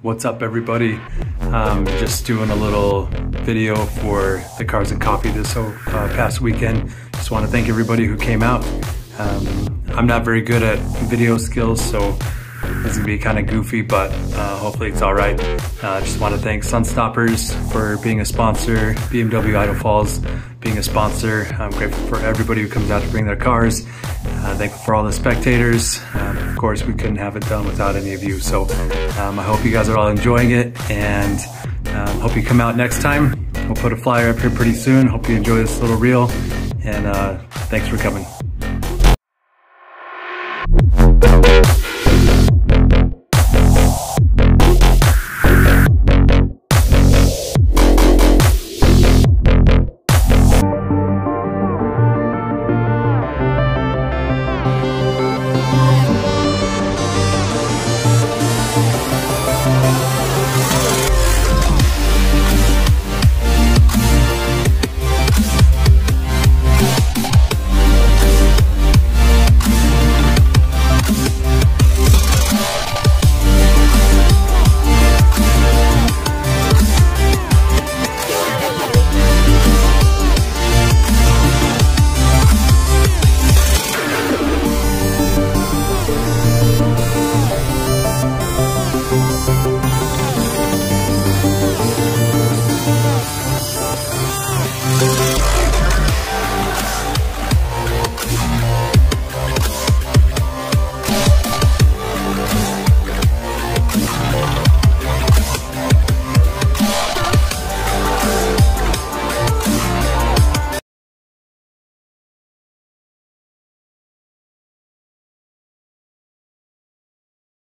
What's up everybody? Um, just doing a little video for the Cars and Coffee this uh, past weekend. Just want to thank everybody who came out. Um, I'm not very good at video skills, so this is gonna be kind of goofy, but uh, hopefully it's all right. Uh, just want to thank Sunstoppers for being a sponsor, BMW Idaho Falls being a sponsor. I'm grateful for everybody who comes out to bring their cars. Uh, thankful for all the spectators. Um, of course, we couldn't have it done without any of you. So um, I hope you guys are all enjoying it and um, hope you come out next time. We'll put a flyer up here pretty soon. Hope you enjoy this little reel and uh, thanks for coming.